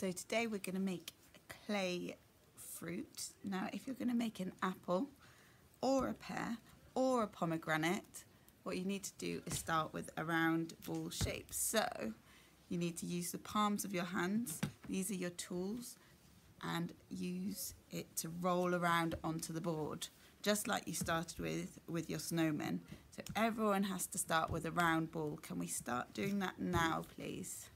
So today we're going to make a clay fruit. Now if you're going to make an apple or a pear or a pomegranate, what you need to do is start with a round ball shape. So you need to use the palms of your hands. These are your tools and use it to roll around onto the board just like you started with with your snowman. So everyone has to start with a round ball. Can we start doing that now, please?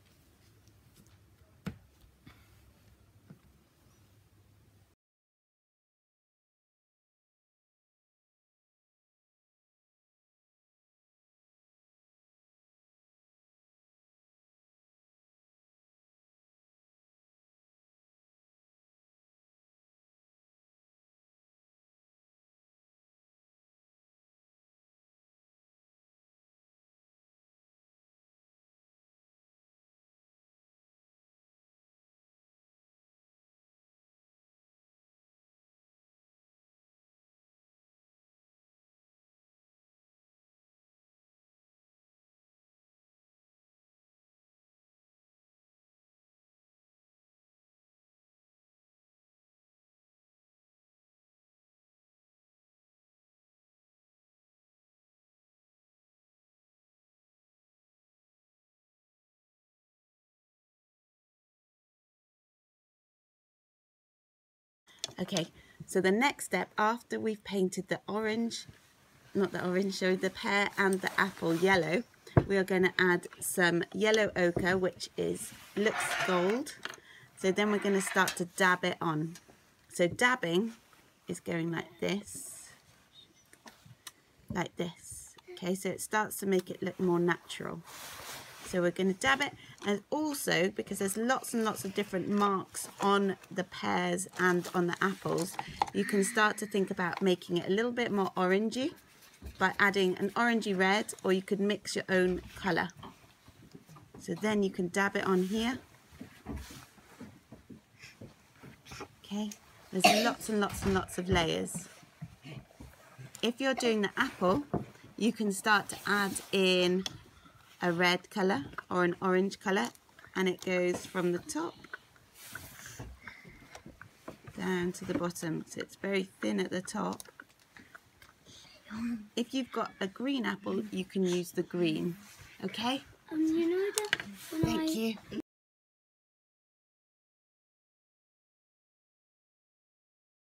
Okay, so the next step after we've painted the orange, not the orange, show the pear and the apple yellow, we are going to add some yellow ochre, which is looks gold. So then we're going to start to dab it on. So dabbing is going like this, like this. Okay, so it starts to make it look more natural. So we're going to dab it and also because there's lots and lots of different marks on the pears and on the apples, you can start to think about making it a little bit more orangey by adding an orangey red or you could mix your own colour. So then you can dab it on here. Okay, there's lots and lots and lots of layers. If you're doing the apple, you can start to add in a red colour or an orange colour and it goes from the top down to the bottom. So it's very thin at the top. If you've got a green apple you can use the green. Okay? Um, you know that thank I you